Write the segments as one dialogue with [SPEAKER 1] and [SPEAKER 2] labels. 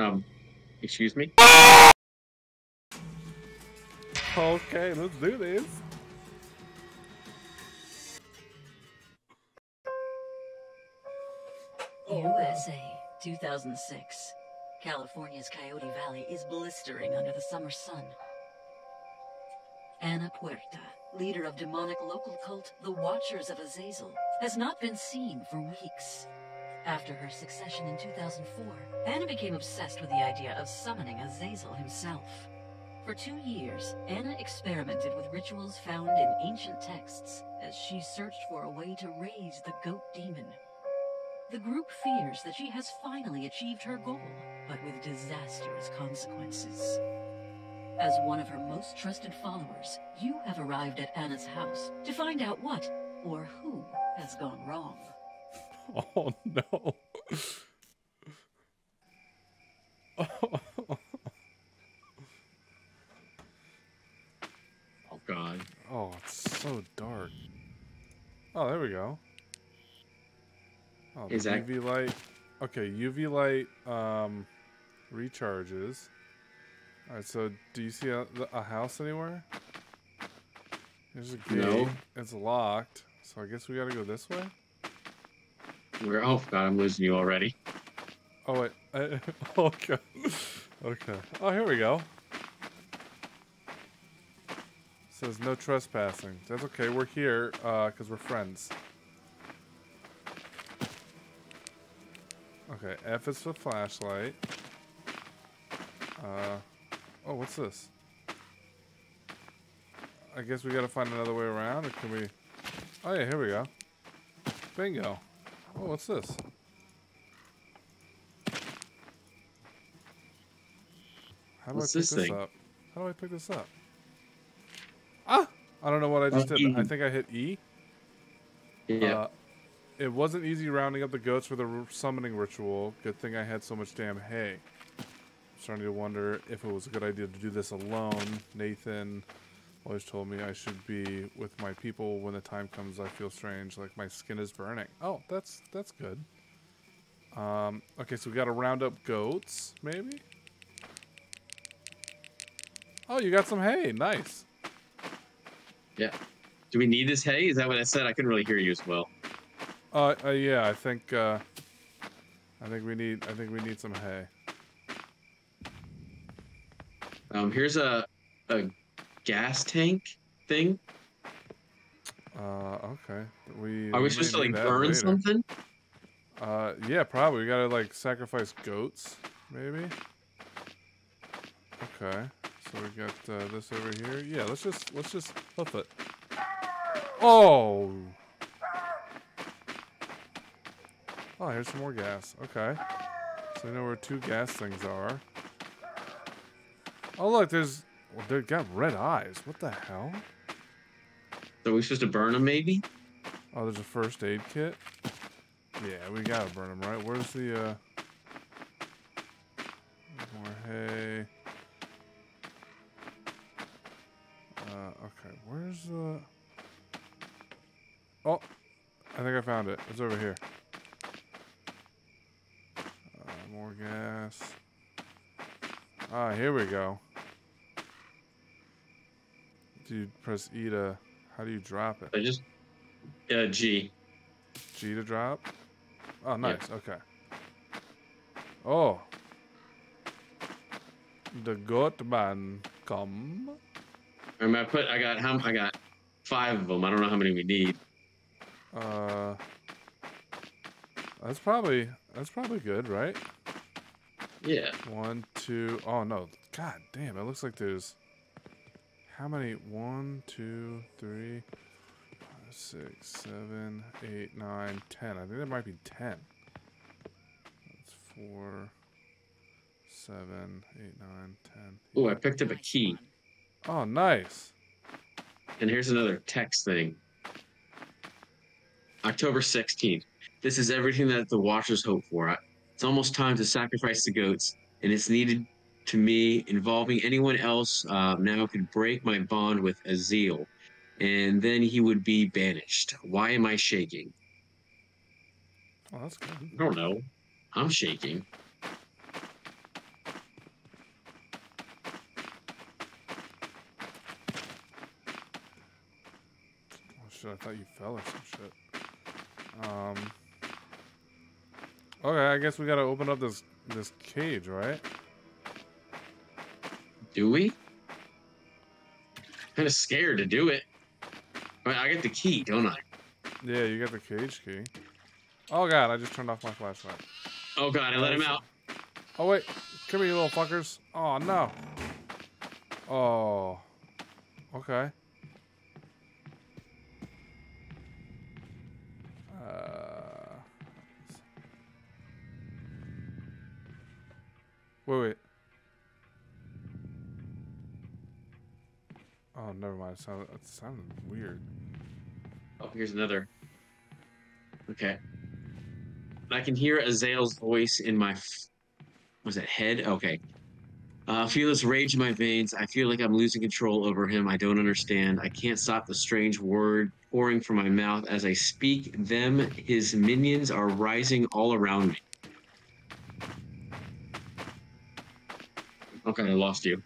[SPEAKER 1] Um, excuse me.
[SPEAKER 2] Okay, let's do this.
[SPEAKER 3] USA, 2006. California's Coyote Valley is blistering under the summer sun. Anna Puerta, leader of demonic local cult The Watchers of Azazel, has not been seen for weeks. After her succession in 2004, Anna became obsessed with the idea of summoning Azazel himself. For two years, Anna experimented with rituals found in ancient texts as she searched for a way to raise the goat demon. The group fears that she has finally achieved her goal, but with disastrous consequences. As one of her most trusted followers, you have arrived at Anna's house to find out what or who has gone wrong.
[SPEAKER 2] Oh no.
[SPEAKER 1] Oh God.
[SPEAKER 2] Oh, it's so dark. Oh, there we go. Oh, the
[SPEAKER 1] Is that-
[SPEAKER 2] UV light? Okay, UV light um, recharges. All right, so do you see a, a house anywhere? There's a gate.
[SPEAKER 1] No.
[SPEAKER 2] It's locked, so I guess we gotta go this way.
[SPEAKER 1] Where? Oh God, I'm losing you already.
[SPEAKER 2] Oh wait. I, okay. Okay. Oh, here we go. Says no trespassing. That's okay. We're here because we're friends. Okay. F is for flashlight. Uh. Oh, what's this? I guess we gotta find another way around, or can we? Oh yeah, here we go. Bingo. Oh, what's this? How do
[SPEAKER 1] What's
[SPEAKER 2] I pick
[SPEAKER 1] this
[SPEAKER 2] this, up? How do I pick this up? Ah! I don't know what I just
[SPEAKER 1] Uh,
[SPEAKER 2] did. I
[SPEAKER 1] E.
[SPEAKER 2] think I hit E.
[SPEAKER 1] Yeah.
[SPEAKER 2] Uh, it wasn't easy rounding up the goats for the summoning ritual. Good thing I had so much damn hay. I'm starting to wonder if it was a good idea to do this alone. Nathan always told me I should be with my people when the time comes. I feel strange, like my skin is burning. Oh, that's that's good. Um, okay, so we got to round up goats, maybe. Oh, you got some hay. Nice.
[SPEAKER 1] yeah. Do we need this hay? Is that what I said? I couldn't really hear you as well.
[SPEAKER 2] Uh, uh yeah, I think uh, I think we need I think we need some hay.
[SPEAKER 1] Um, here's a a gas tank thing.
[SPEAKER 2] Uh, okay. We.
[SPEAKER 1] Are we
[SPEAKER 2] may
[SPEAKER 1] supposed to like burn
[SPEAKER 2] later.
[SPEAKER 1] something?
[SPEAKER 2] Uh, yeah, probably. We gotta like sacrifice goats, maybe. Okay. So we got uh, this over here. Yeah, let's just let's just flip it. Oh. Oh, here's some more gas. Okay. So we know where two gas things are. Oh look, there's. Well, they got red eyes. What the hell?
[SPEAKER 1] So we supposed to burn them maybe?
[SPEAKER 2] Oh, there's a first aid kit. Yeah, we gotta burn them, right? Where's the uh? More hay. Uh, okay. Where's the? Oh, I think I found it. It's over here. Uh, more gas. Ah, here we go. Do you press E to? How do you drop it?
[SPEAKER 1] I just uh, G.
[SPEAKER 2] G to drop. Oh, nice. Okay. Oh. The goat man come.
[SPEAKER 1] Um, I put I got how I got five of them. I don't know how many we need.
[SPEAKER 2] Uh. That's probably that's probably good, right?
[SPEAKER 1] Yeah.
[SPEAKER 2] One, two. Oh no! God damn! It looks like there's how many? One, two, three, five, six, seven, eight, nine, ten. I think there might be ten. That's four, seven, eight, nine, ten.
[SPEAKER 1] Oh, I picked up a key.
[SPEAKER 2] Oh, nice.
[SPEAKER 1] And here's another text thing. October 16th. This is everything that the Watchers hope for. It's almost time to sacrifice the goats, and it's needed to me involving anyone else uh, now could break my bond with Azil, and then he would be banished. Why am I shaking?
[SPEAKER 2] Oh, that's good.
[SPEAKER 1] I don't know. I'm shaking. Oh shit!
[SPEAKER 2] I thought you fell or some shit. Um. Okay, I guess we gotta open up this this cage, right?
[SPEAKER 1] Do we? Kind of scared to do it. I, mean, I get the key, don't I?
[SPEAKER 2] Yeah, you got the cage key. Oh god, I just turned off my flashlight.
[SPEAKER 1] Oh god, I let him out.
[SPEAKER 2] Oh wait, come here, you little fuckers. Oh no. Oh. Okay. Uh. Wait, wait. Never mind. It sounded, it sounded weird.
[SPEAKER 1] Oh, here's another. Okay. I can hear Azale's voice in my. F- was it head? Okay. Uh, feel this rage in my veins. I feel like I'm losing control over him. I don't understand. I can't stop the strange word pouring from my mouth as I speak. Them, his minions, are rising all around me. Okay, I lost you.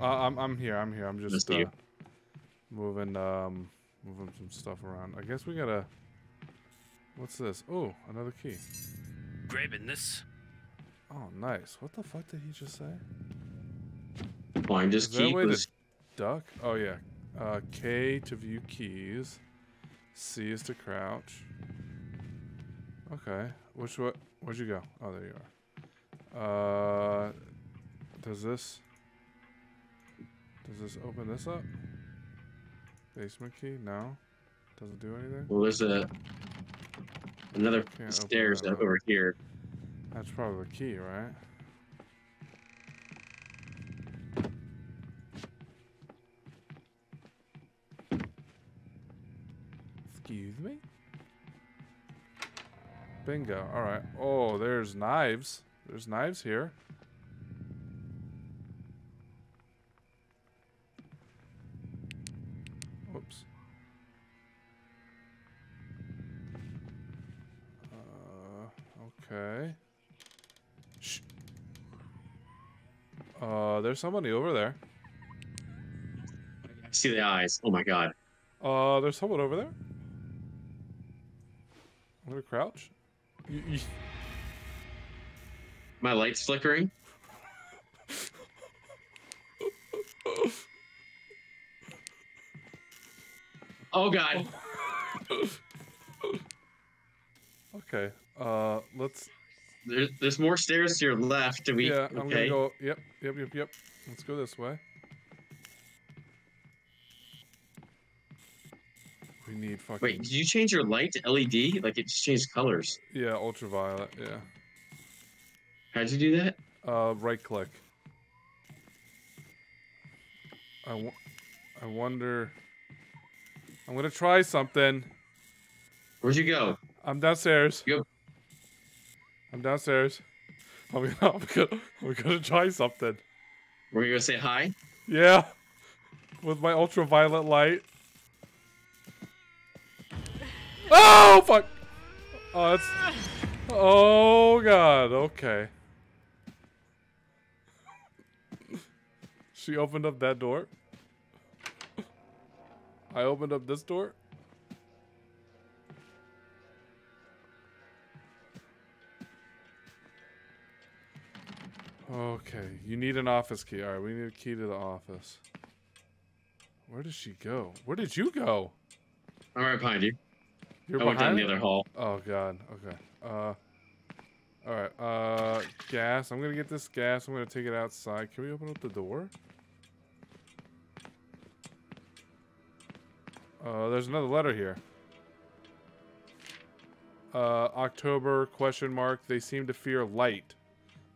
[SPEAKER 2] Uh, I'm I'm here. I'm here. I'm just uh, moving um moving some stuff around. I guess we gotta. What's this? Oh, another key.
[SPEAKER 4] Grabbing this.
[SPEAKER 2] Oh, nice. What the fuck did he just say?
[SPEAKER 1] Well, I'm
[SPEAKER 2] Is
[SPEAKER 1] just
[SPEAKER 2] that
[SPEAKER 1] keep
[SPEAKER 2] way
[SPEAKER 1] this.
[SPEAKER 2] to duck? Oh yeah. Uh, K to view keys. C is to crouch. Okay. Which what? Where'd you go? Oh, there you are. Uh, does this? Does this open this up? Basement key? No. Doesn't do anything.
[SPEAKER 1] Well, there's a another stairs
[SPEAKER 2] up.
[SPEAKER 1] over here.
[SPEAKER 2] That's probably the key, right? Excuse me? Bingo. Alright. Oh, there's knives. There's knives here. Okay. Shh. Uh, there's somebody over there.
[SPEAKER 1] I see the eyes. Oh my god.
[SPEAKER 2] Uh, there's someone over there. I'm gonna crouch. You, you,
[SPEAKER 1] My light's flickering. Oh god.
[SPEAKER 2] okay. Uh, let's.
[SPEAKER 1] There's, there's more stairs to your left. Do we?
[SPEAKER 2] yeah, I'm gonna
[SPEAKER 1] okay.
[SPEAKER 2] go. Yep, yep, yep, yep. Let's go this way. We need fucking.
[SPEAKER 1] Wait, did you change your light to LED? Like it just changed colors.
[SPEAKER 2] Yeah, ultraviolet. Yeah.
[SPEAKER 1] How'd you do that?
[SPEAKER 2] Uh, right click. I, w- I wonder. I'm gonna try something.
[SPEAKER 1] Where'd you go?
[SPEAKER 2] I'm downstairs.
[SPEAKER 1] Yep.
[SPEAKER 2] I'm downstairs. I'm gonna, I'm gonna, I'm gonna try something.
[SPEAKER 1] We're gonna say hi.
[SPEAKER 2] Yeah. With my ultraviolet light. Oh fuck! Oh, that's. Oh god. Okay. She opened up that door. I opened up this door. Okay, you need an office key. All right, we need a key to the office. Where did she go? Where did you go?
[SPEAKER 1] I'm right behind you.
[SPEAKER 2] You're
[SPEAKER 1] I went down the other hall.
[SPEAKER 2] Oh god. Okay. Uh. All right. Uh, gas. I'm gonna get this gas. I'm gonna take it outside. Can we open up the door? Uh, there's another letter here. Uh, October question mark. They seem to fear light.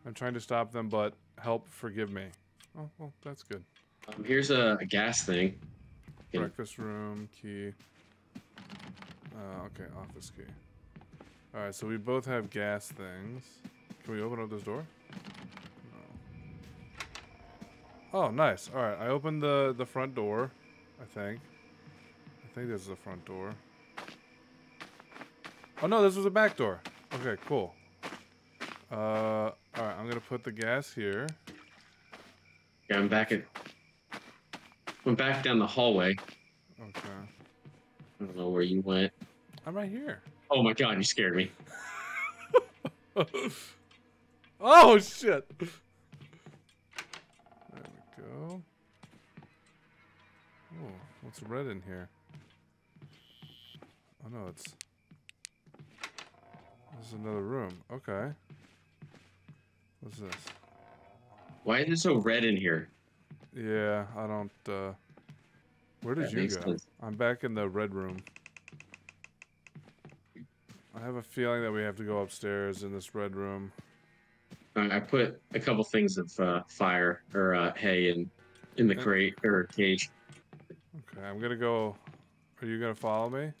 [SPEAKER 2] I'm trying to stop them, but help forgive me. Oh well, that's good.
[SPEAKER 1] Um, here's a, a gas thing.
[SPEAKER 2] Breakfast room key. Uh, okay, office key. All right, so we both have gas things. Can we open up this door? No. Oh, nice. All right, I opened the the front door. I think. I think this is the front door. Oh no, this was a back door. Okay, cool. Uh, all right, I'm gonna put the gas here.
[SPEAKER 1] Yeah, I'm back at. I'm back down the hallway.
[SPEAKER 2] Okay.
[SPEAKER 1] I don't know where you went.
[SPEAKER 2] I'm right here.
[SPEAKER 1] Oh my god, you scared me.
[SPEAKER 2] oh shit! There we go. Oh, what's red in here? Oh no, it's. This is another room. Okay. What's this?
[SPEAKER 1] Why is it so red in here?
[SPEAKER 2] Yeah, I don't. uh... Where did
[SPEAKER 1] That
[SPEAKER 2] you go?
[SPEAKER 1] sense.
[SPEAKER 2] I'm back in the red room. I have a feeling that we have to go upstairs in this red room.
[SPEAKER 1] I put a couple things of uh, fire or uh, hay in in the crate or cage.
[SPEAKER 2] Okay, I'm gonna go. Are you gonna follow me?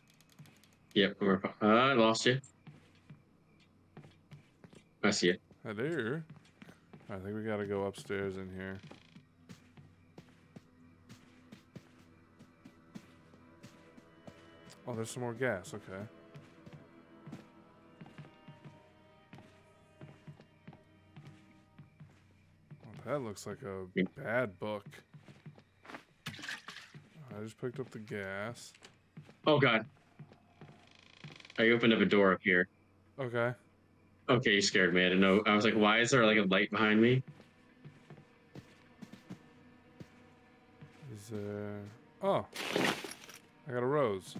[SPEAKER 1] Yep. Uh, I lost you. I see it.
[SPEAKER 2] Hi there. I think we gotta go upstairs in here. Oh, there's some more gas. Okay. Oh, that looks like a bad book. I just picked up the gas.
[SPEAKER 1] Oh god. I opened up a door up here.
[SPEAKER 2] Okay.
[SPEAKER 1] Okay, you scared me. I didn't know. I was like, why is there like a light behind me?
[SPEAKER 2] Is there... Oh. I got a rose.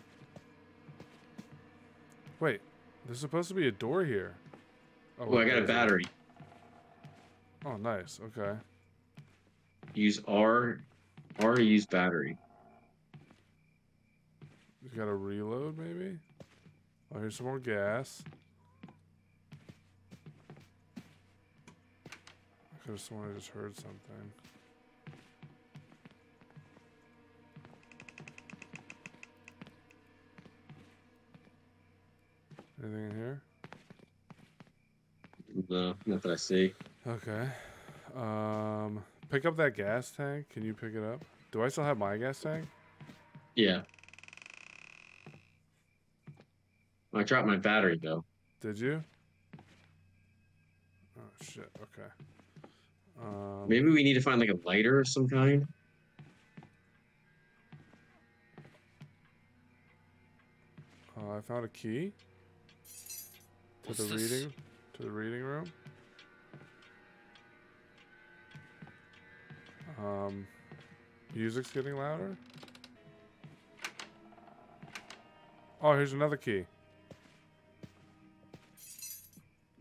[SPEAKER 2] Wait. There's supposed to be a door here. Oh,
[SPEAKER 1] I got a battery.
[SPEAKER 2] Oh, nice. Okay.
[SPEAKER 1] Use R. R to use battery.
[SPEAKER 2] You got a reload, maybe? Oh, here's some more gas. Could have sworn I just heard something. Anything in here?
[SPEAKER 1] No, not that I see.
[SPEAKER 2] Okay. Um, pick up that gas tank. Can you pick it up? Do I still have my gas tank?
[SPEAKER 1] Yeah. I dropped my battery though.
[SPEAKER 2] Did you? Oh shit. Okay. Um,
[SPEAKER 1] Maybe we need to find like a lighter of some kind.
[SPEAKER 2] uh, I found a key to
[SPEAKER 4] What's
[SPEAKER 2] the
[SPEAKER 4] this?
[SPEAKER 2] reading to the reading room. Um, music's getting louder. Oh, here's another key.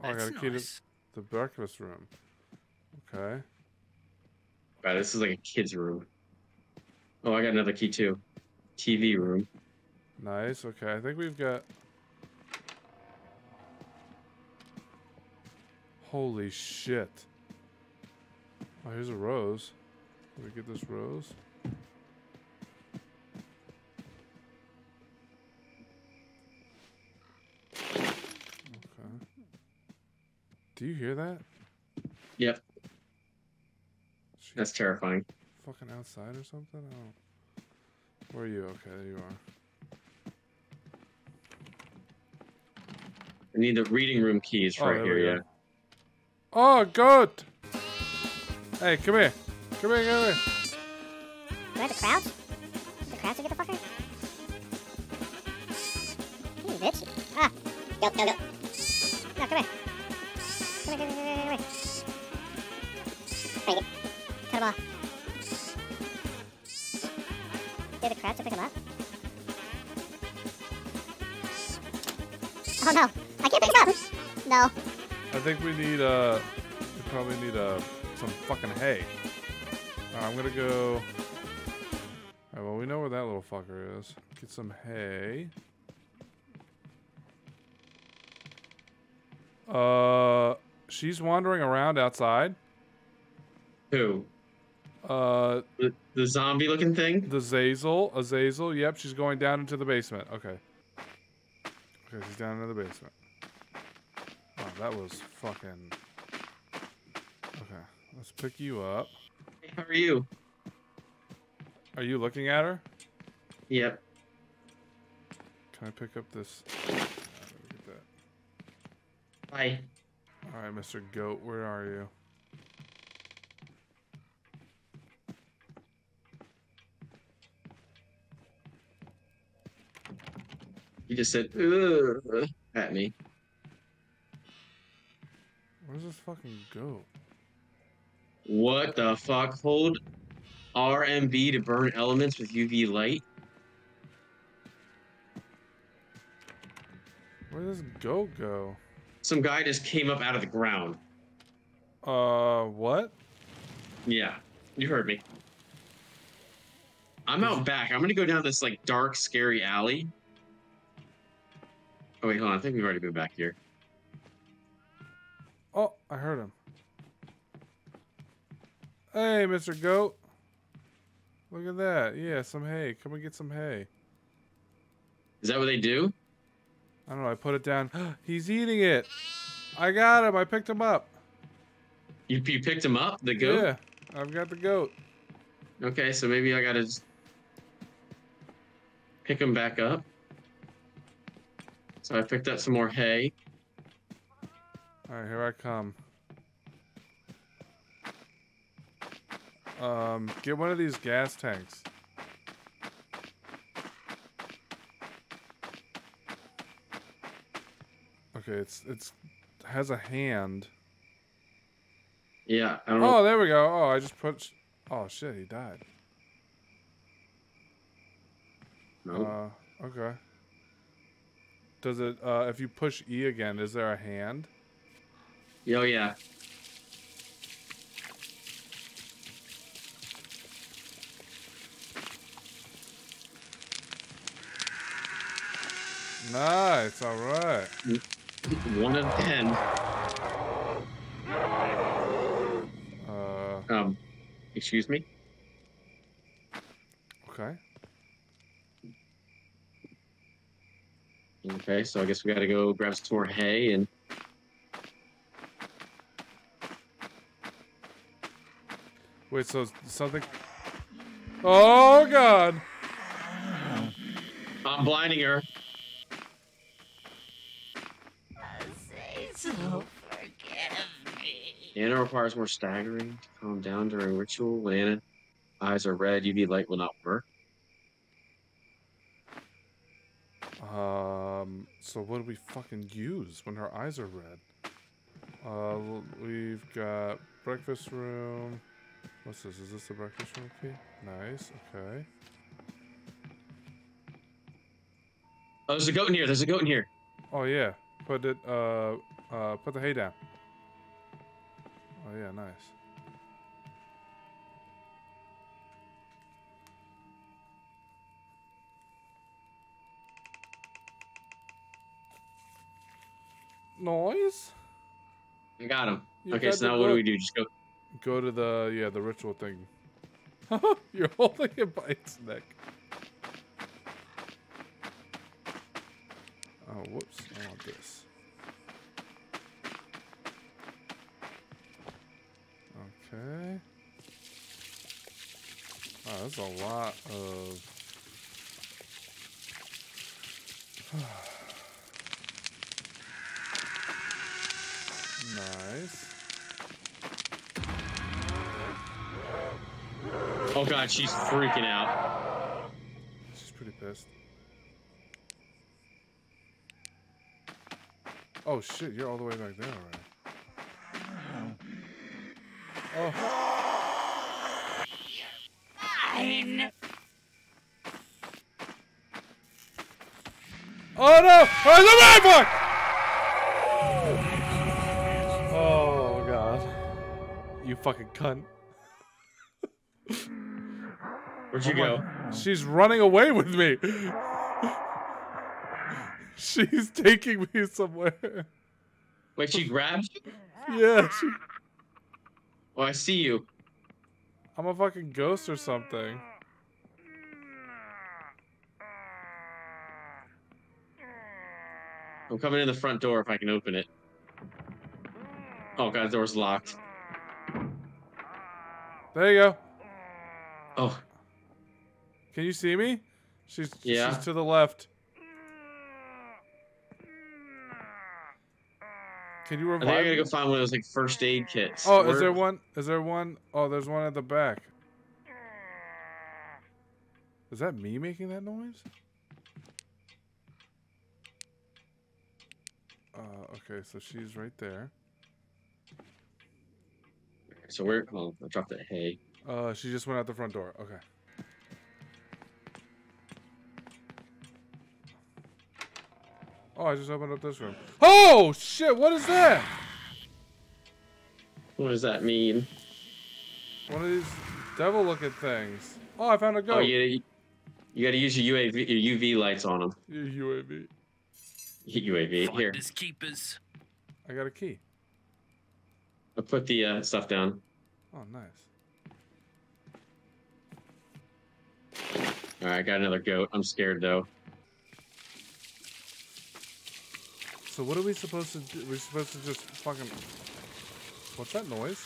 [SPEAKER 2] Oh, I got a
[SPEAKER 4] That's
[SPEAKER 2] key to the breakfast room. Okay.
[SPEAKER 1] Wow, this is like a kid's room. Oh, I got another key too. TV room.
[SPEAKER 2] Nice. Okay, I think we've got. Holy shit. Oh, here's a rose. Can we get this rose? Okay. Do you hear that?
[SPEAKER 1] Yep,
[SPEAKER 2] She
[SPEAKER 1] that's terrifying.
[SPEAKER 2] fucking outside or something? I don't... Where are you? Okay, there you are.
[SPEAKER 1] I need the reading room keys
[SPEAKER 2] Oh,
[SPEAKER 1] right here.
[SPEAKER 2] we go.
[SPEAKER 1] Yeah.
[SPEAKER 2] Oh, goat! Hey, come here. Come here, come here.
[SPEAKER 5] Do I have to crouch? The crouch to get the fucker? You bitch. Ah. Go, go, go. No, come here. Come here, come here, come here, come here. Bring it. Cut him off. Do the crouch to pick him up? Oh no. I can't pick him up! No.
[SPEAKER 2] I think we need, uh, we probably need, uh, some fucking hay. Alright, I'm gonna go... Alright, well, we know where that little fucker is. Get some hay. Uh, she's wandering around outside.
[SPEAKER 1] Who?
[SPEAKER 2] Uh,
[SPEAKER 1] The, the zombie looking thing?
[SPEAKER 2] the Zazel, Azazel. Yep, she's going down into the basement. Okay. Okay, she's down into the basement. Wow, that was fucking. Okay, let's pick you up.
[SPEAKER 1] Hey, how are you?
[SPEAKER 2] Are you looking at her?
[SPEAKER 1] Yep.
[SPEAKER 2] Can I pick up this? Let me get that.
[SPEAKER 1] Hi.
[SPEAKER 2] All right, Mr. Goat, where are you?
[SPEAKER 1] He just said Ugh, at me.
[SPEAKER 2] Where's this fucking goat?
[SPEAKER 1] What the fuck? Hold RMB to burn elements with UV light.
[SPEAKER 2] Where does goat go?
[SPEAKER 1] Some guy just came up out of the ground.
[SPEAKER 2] Uh, what?
[SPEAKER 1] Yeah, you heard me. I'm out back. I'm gonna go down this like dark, scary alley. Oh wait, hold on. I think we've already been back here.
[SPEAKER 2] Oh, I heard him. Hey, Mr. Goat. Look at that. Yeah, some hay. Come and get some hay.
[SPEAKER 1] Is that what they do?
[SPEAKER 2] I don't know. I put it down. He's eating it. I got him. I picked him up.
[SPEAKER 1] You, you picked him up, the goat?
[SPEAKER 2] Yeah, I've got the goat.
[SPEAKER 1] Okay, so maybe I gotta just pick him back up. So I picked up some more hay.
[SPEAKER 2] All right, here I come. Um, get one of these gas tanks. Okay, it's it's has a hand.
[SPEAKER 1] Yeah, I don't know.
[SPEAKER 2] Oh, there we go. Oh, I just put. Oh shit, he died.
[SPEAKER 1] Nope.
[SPEAKER 2] Uh, okay. Does it? Uh, if you push E again, is there a hand?
[SPEAKER 1] oh yeah.
[SPEAKER 2] Nice. All right.
[SPEAKER 1] One of ten.
[SPEAKER 2] Uh,
[SPEAKER 1] Um, excuse me.
[SPEAKER 2] okay.
[SPEAKER 1] Okay, so I guess we gotta go grab some more hay and
[SPEAKER 2] Wait. So something. Oh God.
[SPEAKER 1] I'm blinding her.
[SPEAKER 3] Azazel, forgive me.
[SPEAKER 1] Anna requires more staggering to calm down during ritual. When Anna eyes are red, UV light will not work.
[SPEAKER 2] Um. So what do we fucking use when her eyes are red? Uh, we've got breakfast room. What's this? Is this the breakfast room key? Nice. Okay.
[SPEAKER 1] Oh, there's a goat in here. There's a goat in here.
[SPEAKER 2] Oh yeah. Put it. Uh. Uh. Put the hay down. Oh yeah. Nice. Noise.
[SPEAKER 1] I got him.
[SPEAKER 2] You
[SPEAKER 1] okay,
[SPEAKER 2] got
[SPEAKER 1] so now what do we do? Just go.
[SPEAKER 2] Go to the yeah the ritual thing. You're holding it by its neck. Oh whoops! I want this. Okay. Oh, that's a lot of. nice.
[SPEAKER 1] Oh god, she's freaking out.
[SPEAKER 2] She's pretty pissed. Oh shit, you're all the way back there already. Oh,
[SPEAKER 3] Fine.
[SPEAKER 2] oh no! Oh, the red book! Fucking cunt.
[SPEAKER 1] Where'd you
[SPEAKER 2] Oh
[SPEAKER 1] go?
[SPEAKER 2] She's running away with me. She's taking me somewhere.
[SPEAKER 1] Wait, she grabbed you?
[SPEAKER 2] Yeah, she,
[SPEAKER 1] Oh, I see you.
[SPEAKER 2] I'm a fucking ghost or something.
[SPEAKER 1] I'm coming in the front door if I can open it. Oh god, the door's locked.
[SPEAKER 2] There you go.
[SPEAKER 1] Oh,
[SPEAKER 2] Can you see me? She's
[SPEAKER 1] Yeah.
[SPEAKER 2] she's to the left. Can you
[SPEAKER 1] I think I gotta go find one of those like first aid kits.
[SPEAKER 2] Oh, is there one? Is there one? Oh, there's one at the back. Is that me making that noise? Uh, okay, so she's right there.
[SPEAKER 1] So where? Oh, I dropped that hay.
[SPEAKER 2] Uh, she just went out the front door. Okay. Oh, I just opened up this room. Oh shit! What is that?
[SPEAKER 1] What does that mean?
[SPEAKER 2] One of these devil-looking things. Oh, I found a goat.
[SPEAKER 1] Oh, yeah. You got to use your UAV, your UV lights on them.
[SPEAKER 2] Your UAV.
[SPEAKER 1] UAV. Here,
[SPEAKER 4] Finders keepers.
[SPEAKER 2] I got a key.
[SPEAKER 1] I'll put the uh, stuff down.
[SPEAKER 2] Oh, nice.
[SPEAKER 1] All right, I got another goat. I'm scared though.
[SPEAKER 2] So what are we supposed to do? We're supposed to just fucking. What's that noise?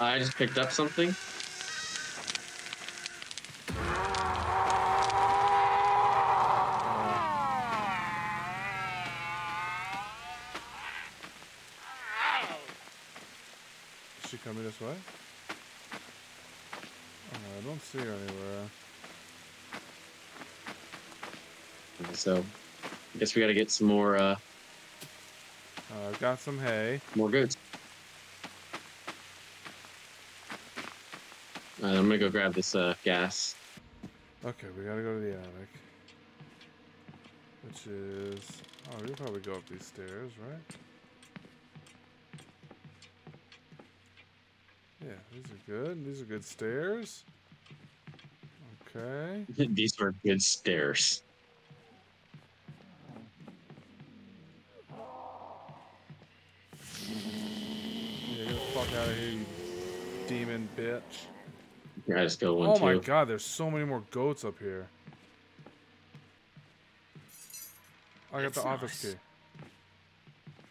[SPEAKER 1] I just picked up something.
[SPEAKER 2] Is she coming this way? Oh, I don't see her anywhere.
[SPEAKER 1] So, I guess we got to get some more uh,
[SPEAKER 2] Uh, I've got some hay.
[SPEAKER 1] more goods. Right, I'm gonna go grab this uh, gas.
[SPEAKER 2] Okay, we gotta go to the attic. Which is... Oh, we'll probably go up these stairs, right? Yeah, these are good. These are good stairs. Okay.
[SPEAKER 1] These are good stairs.
[SPEAKER 2] Here,
[SPEAKER 1] I just go one
[SPEAKER 2] Oh
[SPEAKER 1] two.
[SPEAKER 2] my god, there's so many more goats up here. I got
[SPEAKER 4] That's
[SPEAKER 2] the office
[SPEAKER 4] nice.
[SPEAKER 2] key.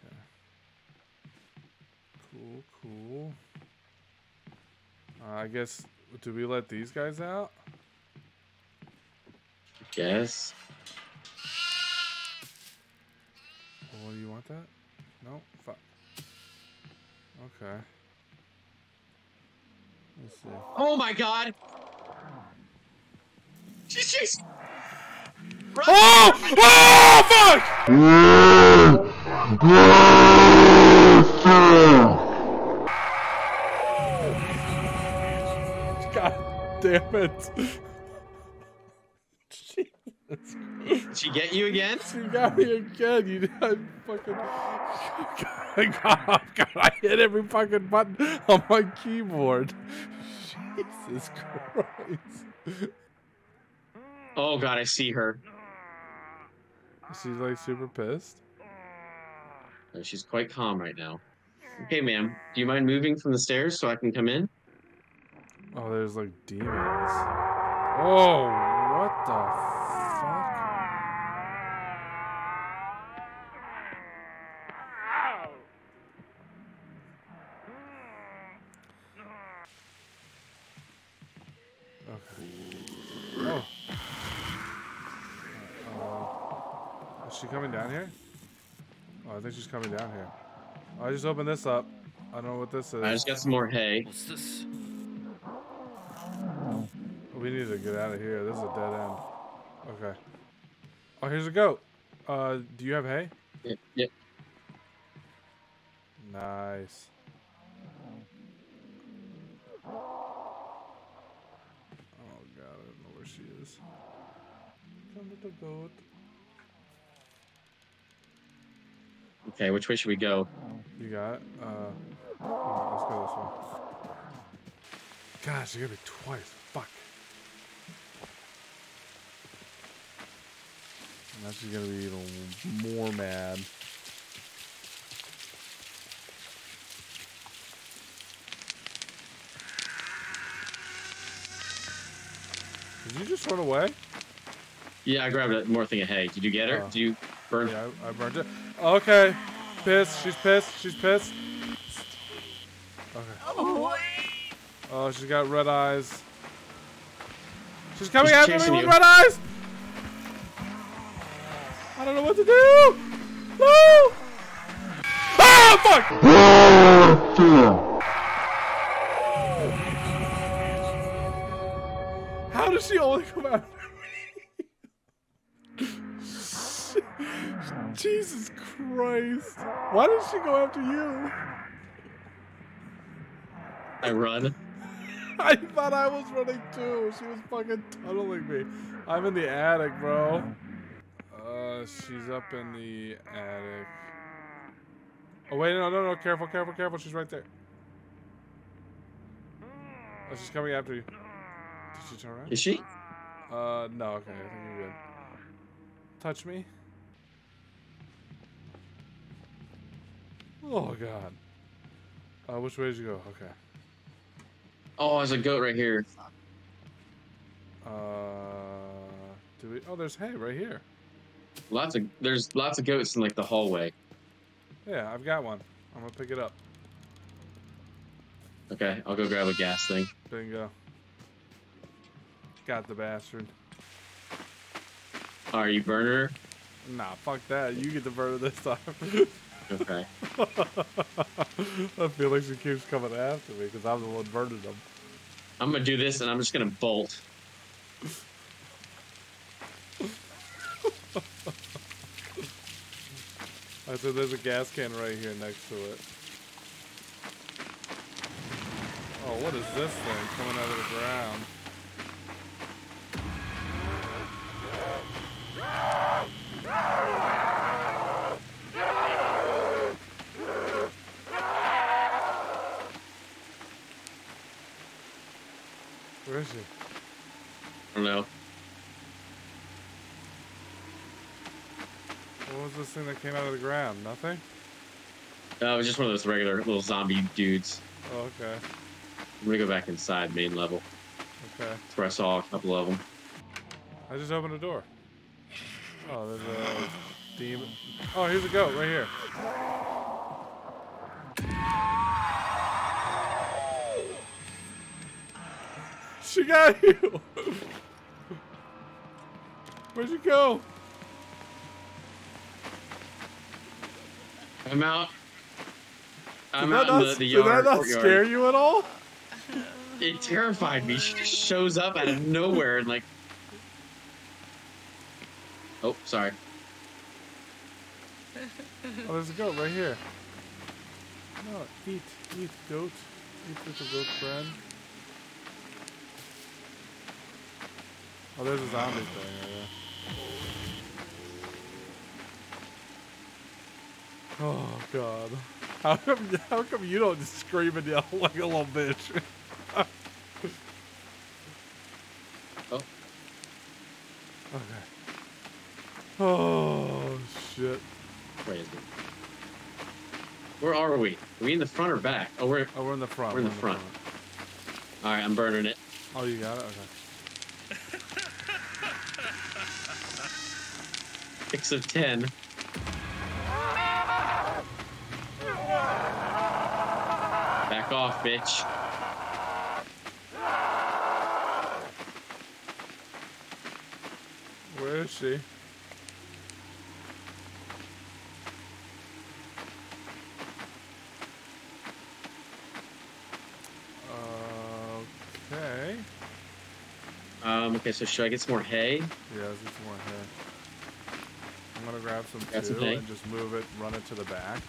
[SPEAKER 2] Okay. Cool, cool. Uh, I guess, do we let these guys out?
[SPEAKER 1] Guess.
[SPEAKER 2] Oh, you want that? No? Fuck. Okay. Let's see.
[SPEAKER 1] Oh my god! She's chasing.
[SPEAKER 2] Oh! Oh, fuck! God damn it.
[SPEAKER 1] Did she get you again?
[SPEAKER 2] She got me again. You I fucking. God, God, I hit every fucking button on my keyboard. Jesus Christ.
[SPEAKER 1] Oh god, I see her.
[SPEAKER 2] She's like super pissed.
[SPEAKER 1] Uh, She's quite calm right now. Okay, ma'am. Do you mind moving from the stairs so I can come in?
[SPEAKER 2] Oh, there's like demons. Oh, what the fuck? Okay. Oh. Uh, is she coming down here? Oh, I think she's coming down here. I just opened this up. I don't know what this is.
[SPEAKER 1] I just got some more hay.
[SPEAKER 4] What's this?
[SPEAKER 2] We need to get out of here. This is a dead end. Okay. Oh, here's a goat. Uh, do you have hay?
[SPEAKER 1] Yep. yep.
[SPEAKER 2] Nice. Oh god, I don't know where she is. Come with the goat.
[SPEAKER 1] Okay, which way should we go?
[SPEAKER 2] You got? Uh, alright, let's go this way. Gosh, you got me twice. Fuck. Now she's gonna be even more mad. Did you just run away?
[SPEAKER 1] Yeah, I grabbed a more thing of hay. Did you get her?
[SPEAKER 2] Oh.
[SPEAKER 1] Did you burn?
[SPEAKER 2] Yeah, I, I burned it. Okay. Pissed. She's pissed. She's pissed. Okay. Oh, she's got red eyes. She's coming
[SPEAKER 1] She's
[SPEAKER 2] after me
[SPEAKER 1] chasing
[SPEAKER 2] with red eyes! I don't know what to do! No! Ah, fuck! How does she only come after Christ. Why did she go after you?
[SPEAKER 1] I run.
[SPEAKER 2] I thought I was running too. She was fucking tunneling me. I'm in the attic, bro. Uh, she's up in the attic. Oh, wait, no, no, no. Careful, careful, careful. She's right there. Oh, she's coming after you. Did she turn around?
[SPEAKER 1] Is she?
[SPEAKER 2] Uh, no, okay. I think you're good. Touch me. Oh, God. Uh, which way did you go? Okay.
[SPEAKER 1] Oh, there's a goat right here.
[SPEAKER 2] Uh, do we? Oh, there's hay right here.
[SPEAKER 1] Lots of there's lots of goats in like the hallway.
[SPEAKER 2] Yeah, I've got one. I'm gonna pick it up.
[SPEAKER 1] Okay, I'll go grab a gas thing.
[SPEAKER 2] Bingo. Got the bastard.
[SPEAKER 1] Are you burner?
[SPEAKER 2] Nah, fuck that. You get the burner this time.
[SPEAKER 1] Okay.
[SPEAKER 2] I feel like she keeps coming after me because I'm the one burning them.
[SPEAKER 1] I'm gonna do this and I'm just gonna bolt.
[SPEAKER 2] I said there's a gas can right here next to it. Oh, what is this thing coming out of the ground? Where is she?
[SPEAKER 1] I don't know.
[SPEAKER 2] What was this thing that came out of the ground? Nothing?
[SPEAKER 1] Uh, it was just one of those regular little zombie dudes.
[SPEAKER 2] Oh, okay.
[SPEAKER 1] I'm gonna go back inside main level.
[SPEAKER 2] Okay.
[SPEAKER 1] That's where I saw a couple of them.
[SPEAKER 2] I just opened a door. Oh, there's a demon. Oh, here's a goat right here. She got you! Where'd you go?
[SPEAKER 1] I'm out. I'm
[SPEAKER 2] did
[SPEAKER 1] out in the, the
[SPEAKER 2] did that not
[SPEAKER 1] courtyard.
[SPEAKER 2] scare you at all?
[SPEAKER 1] It terrified me. She just shows up out of nowhere and like. Oh, sorry.
[SPEAKER 2] Oh, there's a goat right here. No, eat, eat, goat. Eat little goat friend. Oh, there's a zombie thing right there. Oh god. How come how come you don't just scream and yell like a little bitch?
[SPEAKER 1] Oh.
[SPEAKER 2] Okay. Oh shit.
[SPEAKER 1] It? Where are we? Are we in the front or back? Oh, we're.
[SPEAKER 2] Oh, we're in the front.
[SPEAKER 1] We're in the front. All right, I'm burning it.
[SPEAKER 2] Oh, you got it? Okay.
[SPEAKER 1] Six of ten. Back off, bitch.
[SPEAKER 2] Where is she? Okay.
[SPEAKER 1] Um. Okay, so should I get some more hay?
[SPEAKER 2] Yeah, let's get some more hay. I'm gonna grab some
[SPEAKER 1] Grab some
[SPEAKER 2] too and just move it, run it to the back.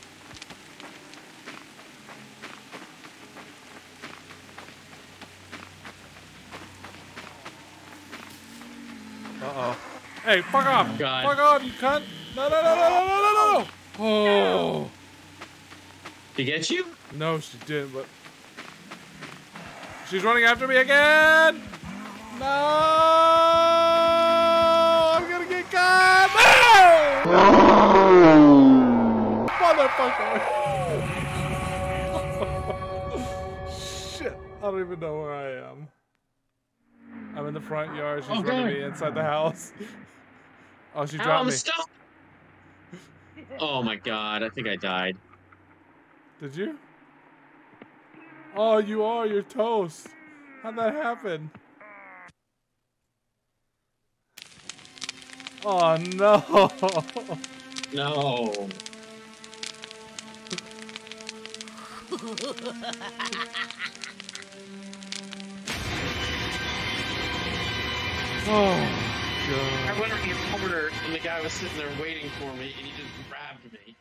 [SPEAKER 2] Uh oh. Hey, fuck off!
[SPEAKER 1] God.
[SPEAKER 2] Fuck off, you cunt! No, no, no, no, no, no, no, no! Oh.
[SPEAKER 1] To get you?
[SPEAKER 2] No, she didn't, but. She's running after me again! No! I'm gonna get caught! Motherfucker! Shit, I don't even know where I am. I'm in the front yard. She's
[SPEAKER 1] Oh,
[SPEAKER 2] running
[SPEAKER 1] God.
[SPEAKER 2] me inside the house. Oh, she dropped
[SPEAKER 1] I'm
[SPEAKER 2] me.
[SPEAKER 1] stuck. Oh my god, I think I died.
[SPEAKER 2] Did you? Oh, you are. You're toast. How'd that happen? Oh no!
[SPEAKER 1] No.
[SPEAKER 2] Oh, go.
[SPEAKER 1] I went around the corner and the guy was sitting there waiting for me and he just grabbed me.